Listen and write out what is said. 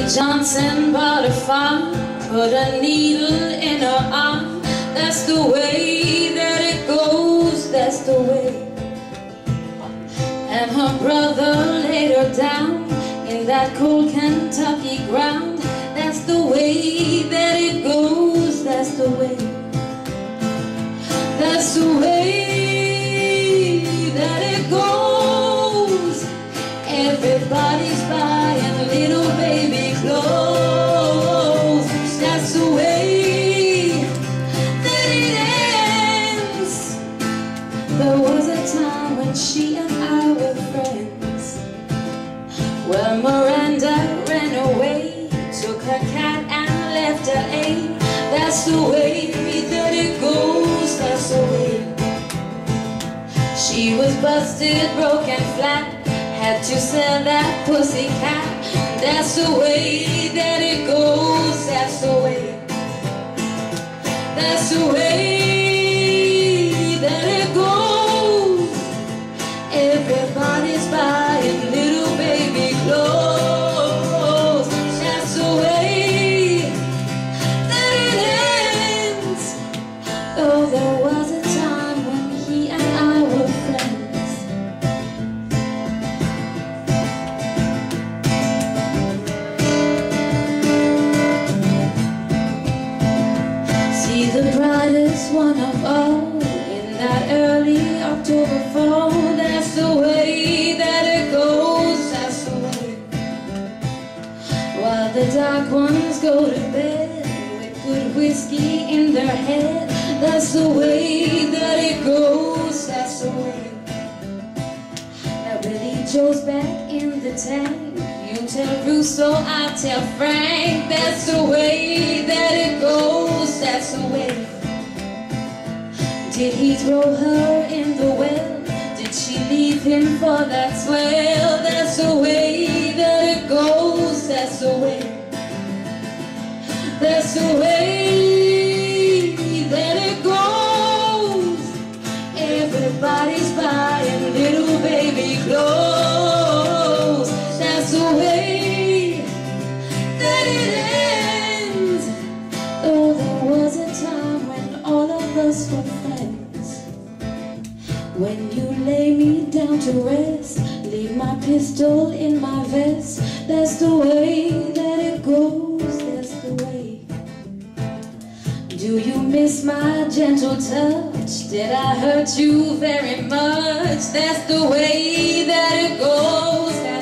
Johnson farm, put a needle in her arm. That's the way that it goes, that's the way. And her brother laid her down in that cold Kentucky ground. That's the way that it goes, that's the way. That's the way that it goes. Everybody's cat and left her A. That's the way that it goes, that's the way. She was busted, broken flat, had to sell that pussy cat. That's the way While the dark ones go to bed with good whiskey in their head. That's the way that it goes. That's the way. Now Billy Joe's back in the tank. You tell Russo, I tell Frank. That's the way that it goes. That's the way. Did he throw her in the well? Did she leave him for that swell? The way that it goes. Everybody's buying little baby clothes. That's the way that it ends. Oh, there was a time when all of us were friends. When you lay me down to rest, leave my pistol in my vest. That's the way my gentle touch? Did I hurt you very much? That's the way that it goes.